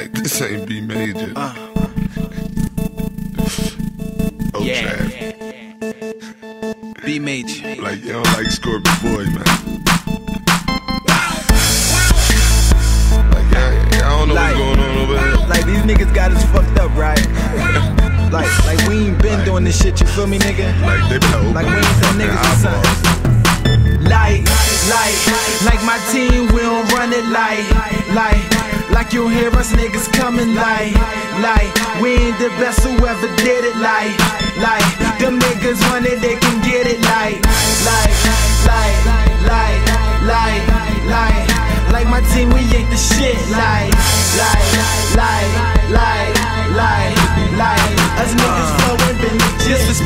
Like this ain't B major. Uh. oh, Yeah. Trav. B major. Like you don't like Scorp Da Boy, man. Like yeah, yeah, I don't know Like- what's going on over there. Like these niggas got us fucked up, right? like, like we ain't been doing this shit, you feel me, nigga? Like they been Like we ain't some niggas or something. Like, like, like my team, we don't run it like, like, like you hear us niggas coming like, like, we ain't the best who ever did it like, like, them niggas run it, they can get it like, like, like, like, like, like, like my team, we ain't the shit like, like, like,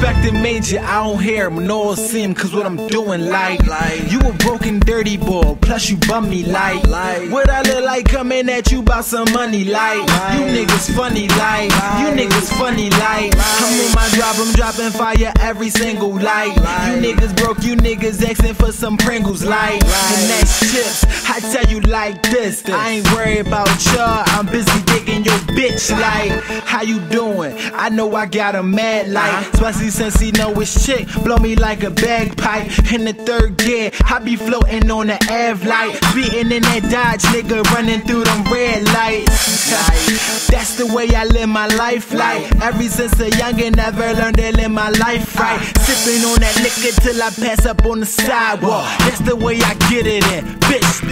Disrespecting major, I don't hear him nor see him, cause what I'm doing like, like, you a broken dirty boy, plus you bum me like, like, what I look like coming at you about some money like, you niggas funny like, you niggas funny like, I'm on my drop, I'm dropping fire every single like, you niggas broke, you niggas asking for some Pringles like, and that's chips, I tell you like this, I ain't worried about y'all, I'm busy digging your bitch like, how you doing? I know I got a mad like, uh-huh. especially since he know his chick, blow me like a bagpipe, in the third gear, I be floating on the Av light, beating in that Dodge, nigga running through them red lights, that's the way I live my life like, ever since a youngin' never learned to live my life right, sipping on that liquor till I pass up on the sidewalk, that's the way I get it in, bitch,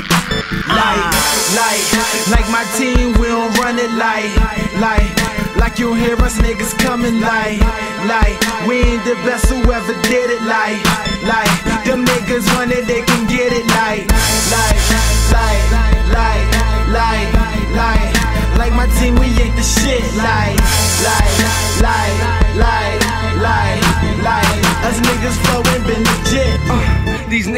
like, like, like my team, we don't run it like, like, like you hear us niggas coming like, like, we ain't the best who ever did it like, like, them niggas run it, they can get it like, like, like, like, like, like, like my team, we ain't the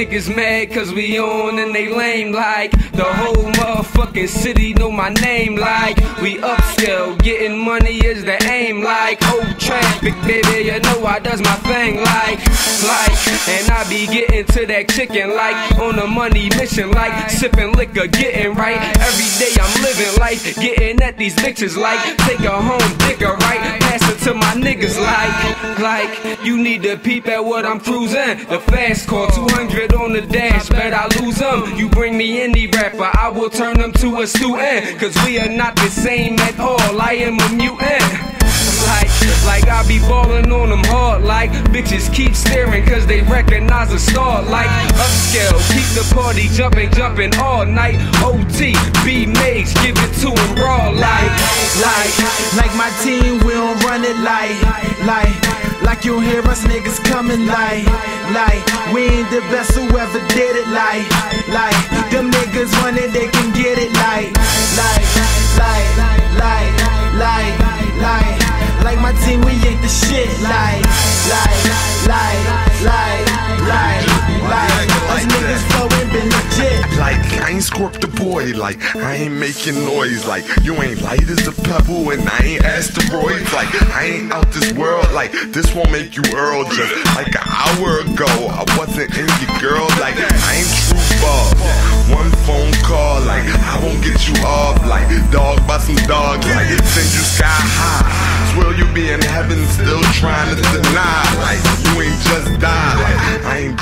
niggas mad cause we on and they lame like The whole motherfucking city know my name like We upscale, getting money is the aim like O-Traffic, baby, you know I does my thing like Like, and I be getting to that chicken like On a money mission like Sipping liquor, getting right Every day I'm living life, getting at these bitches like Take her home, dicker, right? Pass it to my niggas like Like, you need to peep at what I'm cruising The fast car, 200 on the dash, bet I lose them. You bring me any rapper, I will turn them to a student. Cause we are not the same at all, I am a mutant. Like, like I be ballin' on them hard, like bitches keep staring cause they recognize a star. Like upscale, keep the party jumping, jumping all night. OT, B Maze, give it to 'em raw. Like, like, Like my team, we don't run it like, like, like you hear us niggas coming like, like, we ain't the best who ever did it like, like, them niggas run it, they can get it like, like, like, like, like, like, like my team, we ain't the shit like, like, like, like, like, like, us niggas flowing been legit. Like I ain't Scorp Da Boy, like I ain't making noise, like you ain't light as a pebble and I ain't asteroids, like I ain't out this world, like this won't make you Earl just like an hour ago. I wasn't in your girl, like I ain't true ball. One phone call, like I won't get you off, like dog by some dogs, like send you sky high. will you be in heaven, still trying to deny, like you ain't just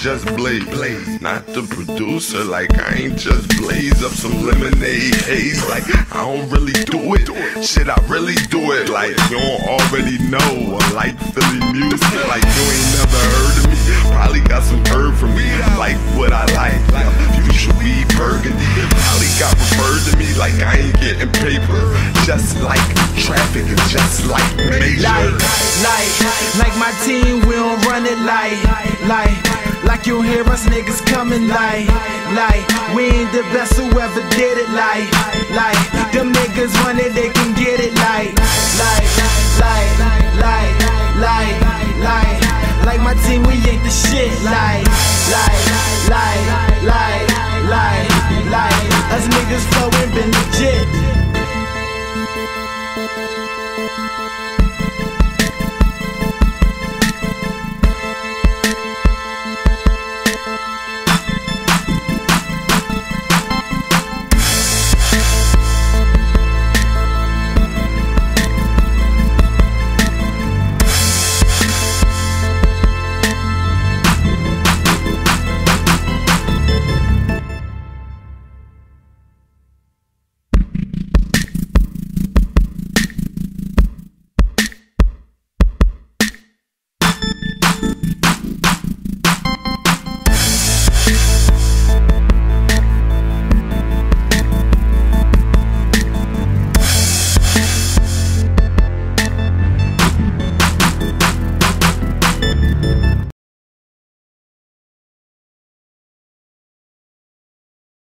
just blaze, blaze, not the producer, like I ain't just blaze up some lemonade haze, like I don't really do it, shit I really do it, like you don't already know, I like Philly music, like you ain't never heard of me, probably got some herb from me, like what I like, yeah, you burgundy, probably got referred to me like I ain't getting paper, just like traffic and just like major. like, like, like my team, we don't run it like, like, like you hear us niggas coming like, like, we ain't the best who ever did it like, like, them niggas run it, they can get it like, like, like, like my team, we ain't the shit. Like, like, like, like, like, like, us niggas flowin' been legit.